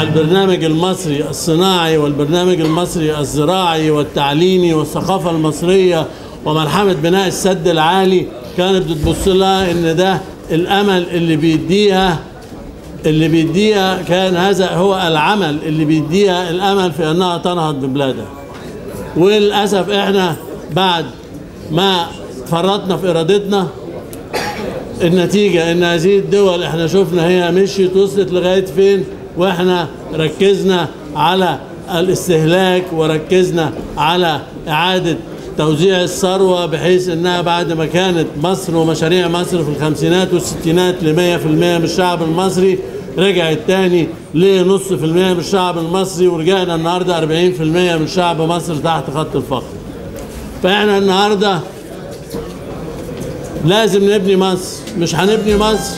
البرنامج المصري الصناعي والبرنامج المصري الزراعي والتعليمي والثقافة المصرية وملحمة بناء السد العالي كانت بتبص لها إن ده الأمل اللي بيديها اللي بيديها كان هذا هو العمل اللي بيديها الأمل في أنها تنهض ببلادها. وللأسف إحنا بعد ما فرطنا في إرادتنا النتيجة إن هذه الدول إحنا شفنا هي مشيت وصلت لغاية فين؟ وإحنا ركزنا على الاستهلاك وركزنا على إعادة توزيع الثروة بحيث إنها بعد ما كانت مصر ومشاريع مصر في الخمسينات والستينات في المية من الشعب المصري رجعت تاني لنص في المية من الشعب المصري ورجعنا النهاردة أربعين في المية من شعب مصر تحت خط الفقر. فإحنا النهارده لازم نبني مصر مش هنبني مصر